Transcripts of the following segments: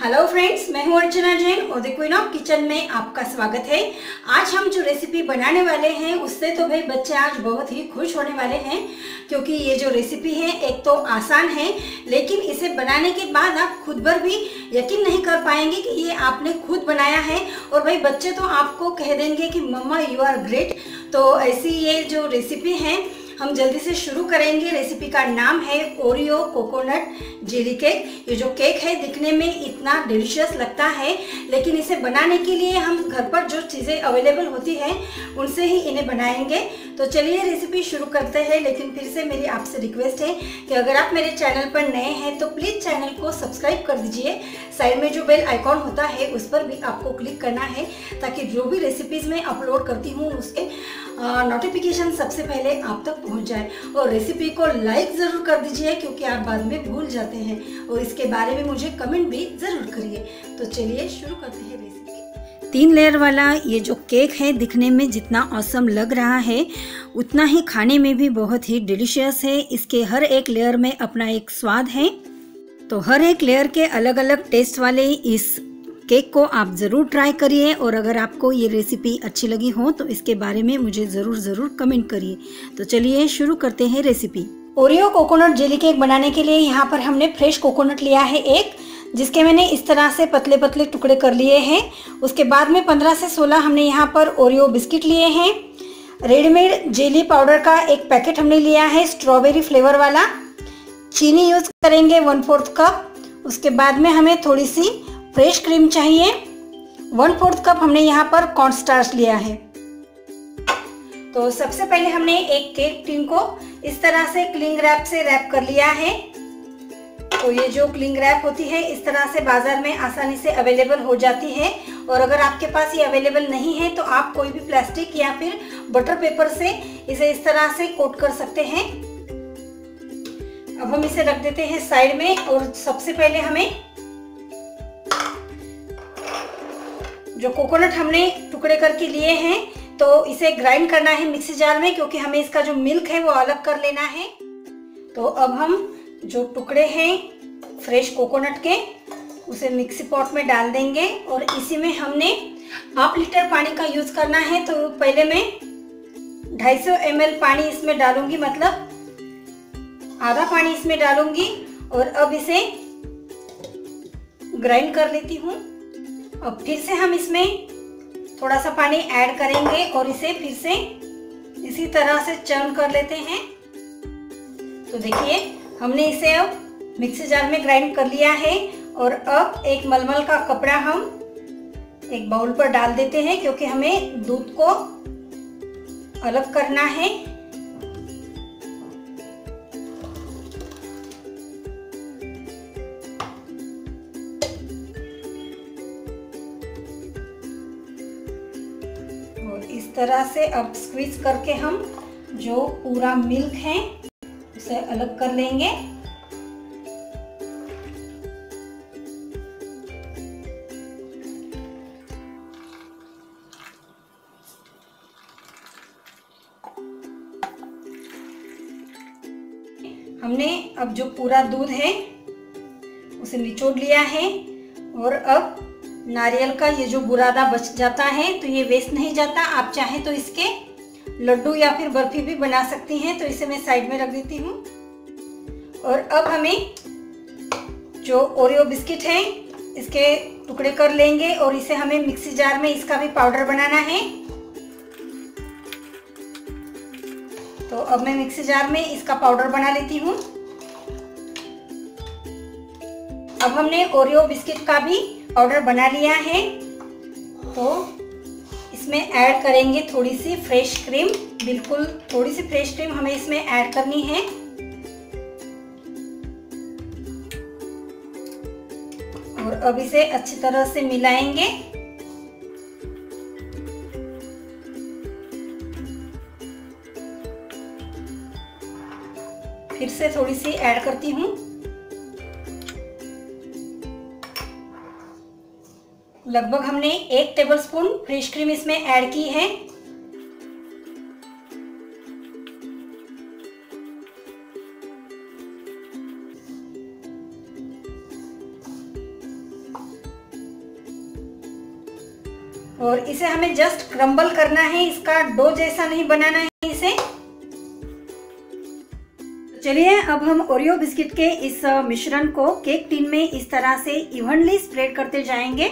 Hello friends मैं हूँ अर्चना जैन और द क्वीन ऑफ़ किचन में आपका स्वागत है। आज हम जो रेसिपी बनाने वाले हैं, उससे तो भाई बच्चे आज बहुत ही खुश होने वाले हैं, क्योंकि ये जो रेसिपी है, एक तो आसान है, लेकिन इसे बनाने के बाद आप खुद पर भी यकीन नहीं कर पाएँगे कि ये आपने खुद बनाया है। और भाई बच्चे तो आपको कह देंगे कि मम्मा यू आर ग्रेट तो ऐसी ये जो रेसिपी है हम जल्दी से शुरू करेंगे। रेसिपी का नाम है ओरियो कोकोनट जेली केक। ये जो केक है, दिखने में इतना डिलीशियस लगता है, लेकिन इसे बनाने के लिए हम घर पर जो चीज़ें अवेलेबल होती हैं, उनसे ही इन्हें बनाएँगे। तो चलिए रेसिपी शुरू करते हैं, लेकिन फिर से मेरी आपसे रिक्वेस्ट है कि अगर आप मेरे चैनल पर नए हैं तो प्लीज़ चैनल को सब्सक्राइब कर दीजिए। साइड में जो बेल आइकॉन होता है, उस पर भी आपको क्लिक करना है, ताकि जो भी रेसिपीज़ मैं अपलोड करती हूँ, उसके नोटिफिकेशन सबसे पहले आप तक पहुँच जाए। और रेसिपी को लाइक ज़रूर कर दीजिए, क्योंकि आप बाद में भूल जाते हैं। और इसके बारे में मुझे कमेंट भी ज़रूर करिए। तो चलिए शुरू करते हैं रेसिपी तीन लेयर वाला ये जो केक है, दिखने में जितना औसम लग रहा है, उतना ही खाने में भी बहुत ही डिलीशियस है। इसके हर एक लेयर में अपना एक स्वाद है। तो हर एक लेयर के अलग अलग टेस्ट वाले इस केक को आप ज़रूर ट्राई करिए और अगर आपको ये रेसिपी अच्छी लगी हो तो इसके बारे में मुझे ज़रूर ज़रूर कमेंट करिए। तो चलिए शुरू करते हैं recipe Oreo coconut jelly cake बनाने के लिए यहाँ पर हमने फ्रेश कोकोनट लिया है एक, जिसके मैंने इस तरह से पतले पतले टुकड़े कर लिए हैं। उसके बाद में 15 से 16 हमने यहाँ पर ओरियो बिस्किट लिए हैं। रेडीमेड जेली पाउडर का एक पैकेट हमने लिया है स्ट्रॉबेरी फ्लेवर वाला। चीनी यूज़ करेंगे वन फोर्थ कप उसके बाद में हमें थोड़ी सी फ्रेश क्रीम चाहिए। वन फोर्थ कप हमने यहाँ पर कॉर्न स्टार्च लिया है। तो सबसे पहले हमने एक केक टिन को इस तरह से क्लिंग रैप से रैप कर लिया है। तो ये जो क्लिंग रैप होती है, इस तरह से बाज़ार में आसानी से अवेलेबल हो जाती है। और अगर आपके पास ये अवेलेबल नहीं है तो आप कोई भी प्लास्टिक या फिर बटर पेपर से इसे इस तरह से कोट कर सकते हैं। अब हम इसे रख देते हैं साइड में और सबसे पहले हमें जो कोकोनट हमने टुकड़े करके लिए हैं तो इसे ग्राइंड करना है मिक्सी जार में, क्योंकि हमें इसका जो मिल्क है वो अलग कर लेना है। तो अब हम जो टुकड़े हैं फ्रेश कोकोनट के, उसे मिक्सी पॉट में डाल देंगे, और इसी में हमने हाफ़ लीटर पानी का यूज़ करना है तो पहले मैं 250 सौ पानी इसमें डालूँगी मतलब आधा पानी इसमें डालूँगी, और अब इसे ग्राइंड कर लेती हूँ। अब फिर से हम इसमें थोड़ा सा पानी ऐड करेंगे और इसे फिर से इसी तरह से चर्न कर लेते हैं। तो देखिए, हमने इसे अब मिक्सी जार में ग्राइंड कर लिया है और अब एक मलमल का कपड़ा हम एक बाउल पर डाल देते हैं क्योंकि हमें दूध को अलग करना है। इस तरह से अब स्क्वीज करके हम जो पूरा मिल्क है, उसे अलग कर लेंगे। हमने अब जो पूरा दूध है, उसे निचोड़ लिया है और अब नारियल का ये जो बुरादा बच जाता है तो ये वेस्ट नहीं जाता। आप चाहें तो इसके लड्डू या फिर बर्फ़ी भी बना सकती हैं तो इसे मैं साइड में रख देती हूँ। और अब हमें जो ओरियो बिस्किट है, इसके टुकड़े कर लेंगे और इसे हमें मिक्सी जार में इसका भी पाउडर बनाना है। तो अब मैं मिक्सी जार में इसका पाउडर बना लेती हूँ। अब हमने ओरियो बिस्किट का भी पाउडर बना लिया है तो इसमें ऐड करेंगे थोड़ी सी फ्रेश क्रीम बिल्कुल थोड़ी सी फ्रेश क्रीम हमें इसमें ऐड करनी है। और अब इसे अच्छी तरह से मिलाएँगे। फिर से थोड़ी सी ऐड करती हूँ। लगभग हमने एक टेबलस्पून फ्रेश क्रीम इसमें ऐड की है। और इसे हमें जस्ट क्रम्बल करना है, इसका डो जैसा नहीं बनाना है इसे। चलिए, अब हम ओरियो बिस्किट के इस मिश्रण को केक टिन में इस तरह से इवनली स्प्रेड करते जाएँगे।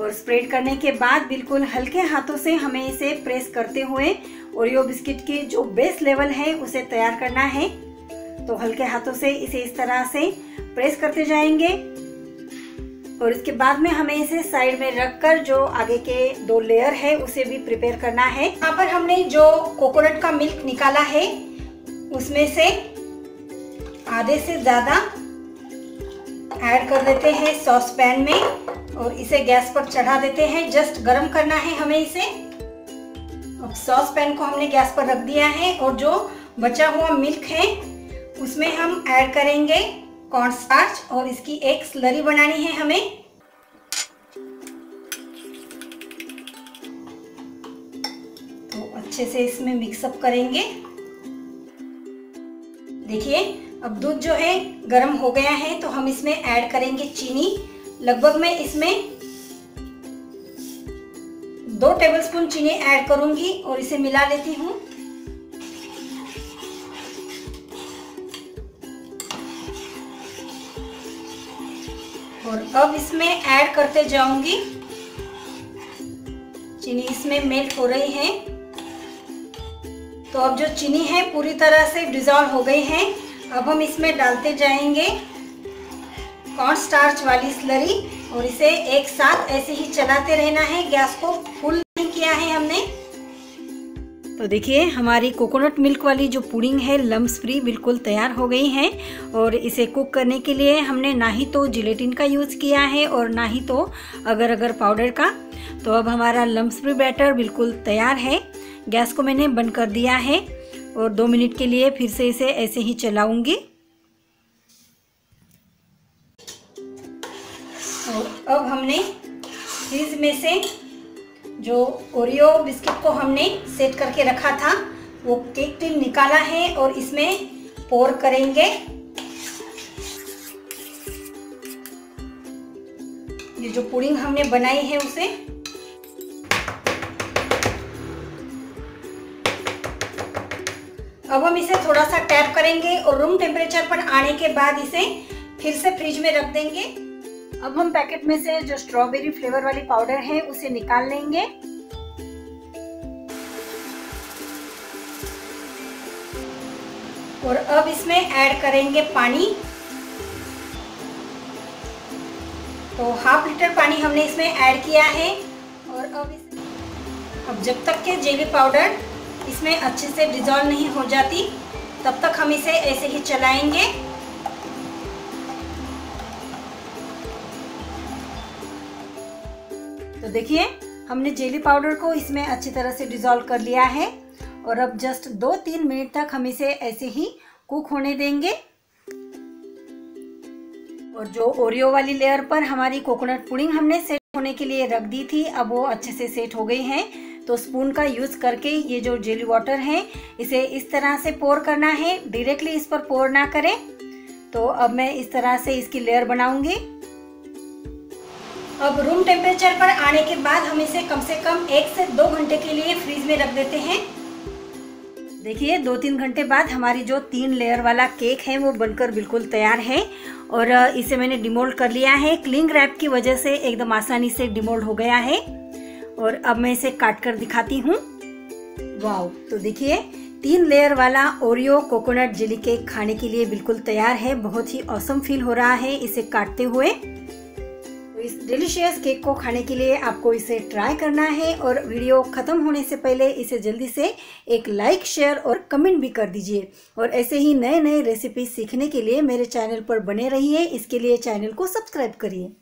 और स्प्रेड करने के बाद बिल्कुल हल्के हाथों से हमें इसे प्रेस करते हुए ओरियो बिस्किट की जो बेस लेवल है, उसे तैयार करना है। तो हल्के हाथों से इसे इस तरह से प्रेस करते जाएँगे। और इसके बाद में हमें इसे साइड में रखकर जो आगे के दो लेयर है, उसे भी प्रिपेयर करना है। यहाँ पर हमने जो कोकोनट का मिल्क निकाला है, उसमें से आधे से ज़्यादा ऐड कर देते हैं सॉस पैन में। और इसे गैस पर चढ़ा देते हैं। जस्ट गर्म करना है हमें इसे। अब सॉस पैन को हमने गैस पर रख दिया है और जो बचा हुआ मिल्क है, उसमें हम ऐड करेंगे कॉर्न स्टार्च और इसकी एक स्लरी बनानी है हमें। तो अच्छे से इसमें मिक्सअप करेंगे। देखिए, अब दूध जो है गर्म हो गया है तो हम इसमें ऐड करेंगे चीनी। लगभग मैं इसमें दो टेबलस्पून चीनी ऐड करूँगी और इसे मिला लेती हूँ। और अब इसमें ऐड करते जाऊँगी। चीनी इसमें मेल्ट हो रही है। तो अब जो चीनी है, पूरी तरह से डिजॉल्व हो गई है। अब हम इसमें डालते जाएँगे। कॉर्न स्टार्च वाली स्लरी और इसे एक साथ ऐसे ही चलाते रहना है। गैस को फुल नहीं किया है हमने। तो देखिए, हमारी कोकोनट मिल्क वाली जो पुडिंग है लम्स फ्री बिल्कुल तैयार हो गई है और इसे कुक करने के लिए हमने ना ही तो जिलेटिन का यूज़ किया है और ना ही तो अगर अगर पाउडर का। तो अब हमारा लम्स फ्री बैटर बिल्कुल तैयार है। गैस को मैंने बंद कर दिया है और दो मिनट के लिए फिर से इसे ऐसे ही चलाऊँगी। अब हमने फ्रीज में से जो ओरियो बिस्किट को हमने सेट करके रखा था, वो केक टिन निकाला है और इसमें पोर करेंगे। ये जो पुडिंग हमने बनाई है उसे। अब हम इसे थोड़ा सा टैप करेंगे और रूम टेम्परेचर पर आने के बाद इसे फिर से फ्रिज में रख देंगे। अब हम पैकेट में से जो स्ट्रॉबेरी फ्लेवर वाली पाउडर है, उसे निकाल लेंगे। और अब इसमें ऐड करेंगे पानी। तो हाफ़ लीटर पानी हमने इसमें ऐड किया है। और अब इस अब जब तक के जेली पाउडर इसमें अच्छे से डिजॉल्व नहीं हो जाती, तब तक हम इसे ऐसे ही चलाएँगे। तो देखिए, हमने जेली पाउडर को इसमें अच्छी तरह से डिजोल्व कर लिया है और अब जस्ट दो तीन मिनट तक हम इसे ऐसे ही कुक होने देंगे। और जो ओरियो वाली लेयर पर हमारी कोकोनट पुडिंग हमने सेट होने के लिए रख दी थी, अब वो अच्छे से सेट हो गई है। तो स्पून का यूज़ करके ये जो जेली वाटर है, इसे इस तरह से पोर करना है। डायरेक्टली इस पर पोर ना करें। तो अब मैं इस तरह से इसकी लेयर बनाऊँगी। अब रूम टेम्परेचर पर आने के बाद हम इसे कम से कम एक से दो घंटे के लिए फ्रीज में रख देते हैं। देखिए, दो तीन घंटे बाद हमारी जो तीन लेयर वाला केक है, वो बनकर बिल्कुल तैयार है। और इसे मैंने डिमोल्ड कर लिया है। क्लिंग रैप की वजह से एकदम आसानी से डिमोल्ड हो गया है। और अब मैं इसे काट कर दिखाती हूँ। वाओ तो देखिए, तीन लेयर वाला ओरियो कोकोनट जेली केक खाने के लिए बिल्कुल तैयार है। बहुत ही औसम फील हो रहा है इसे काटते हुए। इस डिलीशियस केक को खाने के लिए आपको इसे ट्राई करना है और वीडियो ख़त्म होने से पहले इसे जल्दी से एक लाइक शेयर और कमेंट भी कर दीजिए। और ऐसे ही नए नए रेसिपी सीखने के लिए मेरे चैनल पर बने रहिए। इसके लिए चैनल को सब्सक्राइब करिए।